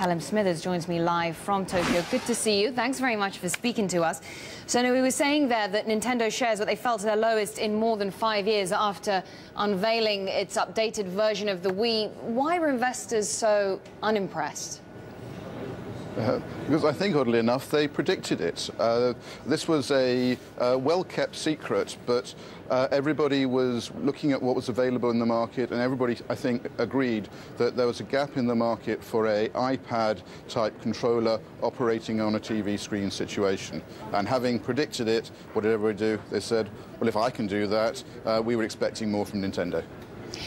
Pelham Smithers joins me live from Tokyo. Good to see you. Thanks very much for speaking to us. So, we were saying there that Nintendo shares what they felt at their lowest in more than five years after unveiling its updated version of the Wii. Why were investors so unimpressed? Uh, because I think, oddly enough, they predicted it. Uh, this was a uh, well-kept secret, but uh, everybody was looking at what was available in the market, and everybody, I think, agreed that there was a gap in the market for a iPad-type controller operating on a TV screen situation. And having predicted it, what did everybody do? They said, well, if I can do that, uh, we were expecting more from Nintendo.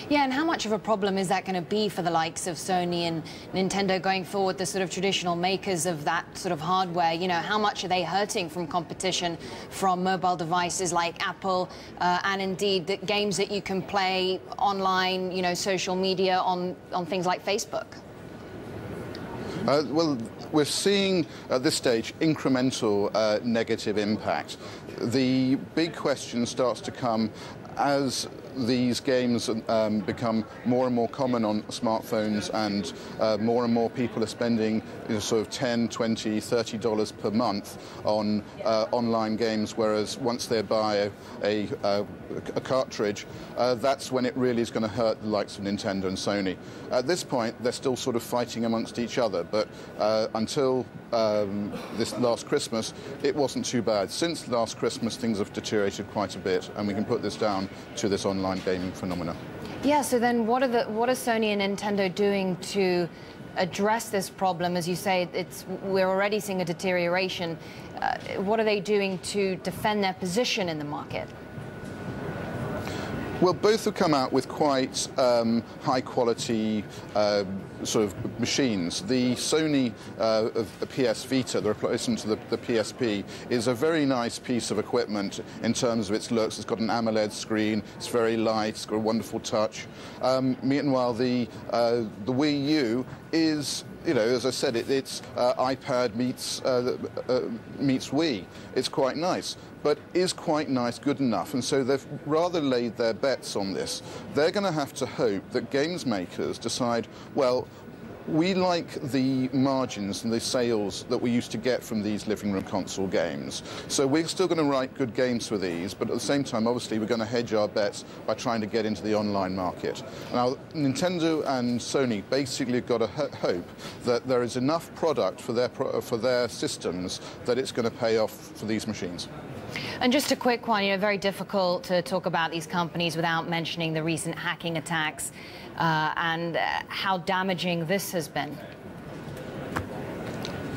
Yeah, and how much of a problem is that going to be for the likes of Sony and Nintendo going forward, the sort of traditional makers of that sort of hardware? You know, how much are they hurting from competition from mobile devices like Apple uh, and indeed the games that you can play online, you know, social media on, on things like Facebook? Uh, well, we're seeing at this stage incremental uh, negative impact. The big question starts to come as these games um, become more and more common on smartphones and uh, more and more people are spending you know, sort of 10, 20, 30 dollars per month on uh, online games, whereas once they buy a, a, a cartridge, uh, that's when it really is going to hurt the likes of Nintendo and Sony. At this point, they're still sort of fighting amongst each other, but uh, until um, this last Christmas, it wasn't too bad. Since last Christmas, things have deteriorated quite a bit, and we can put this down to this online gaming phenomena. Yeah, so then what are, the, what are Sony and Nintendo doing to address this problem? As you say, it's, we're already seeing a deterioration. Uh, what are they doing to defend their position in the market? Well, both have come out with quite um, high quality uh, sort of machines. The Sony uh, PS Vita, the replacement to the, the, PSP, is a very nice piece of equipment in terms of its looks. It's got an AMOLED screen, it's very light, it's got a wonderful touch. Um, meanwhile, the, uh, the Wii U is you know, as I said, it, it's uh, iPad meets uh, uh, meets Wii. It's quite nice, but is quite nice good enough? And so they've rather laid their bets on this. They're going to have to hope that games makers decide, well, we like the margins and the sales that we used to get from these living room console games. So we're still going to write good games for these, but at the same time, obviously, we're going to hedge our bets by trying to get into the online market. Now, Nintendo and Sony basically have got a hope that there is enough product for their, pro for their systems that it's going to pay off for these machines. And just a quick one, you know, very difficult to talk about these companies without mentioning the recent hacking attacks uh, and uh, how damaging this has been.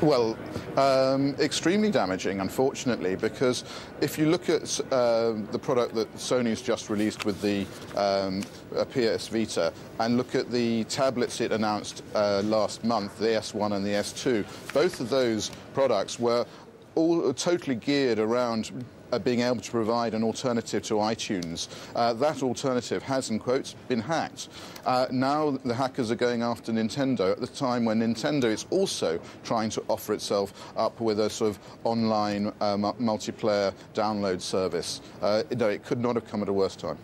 Well, um, extremely damaging, unfortunately, because if you look at uh, the product that Sony's just released with the um, PS Vita and look at the tablets it announced uh, last month, the S1 and the S2, both of those products were all totally geared around uh, being able to provide an alternative to iTunes. Uh, that alternative has, in quotes, been hacked. Uh, now the hackers are going after Nintendo at the time when Nintendo is also trying to offer itself up with a sort of online uh, multiplayer download service. Uh, no, it could not have come at a worse time.